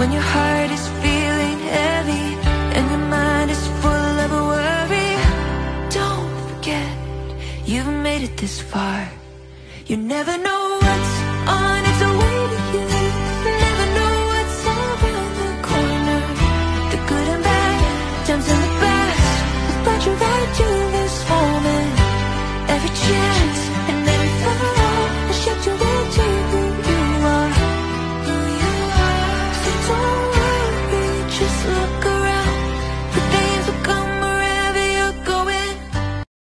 When your heart is feeling heavy and your mind is full of worry, don't forget you've made it this far. You never know what's on its way to you. Never know what's around the corner. The good and bad, times and the best. Without you got to this moment, every chance.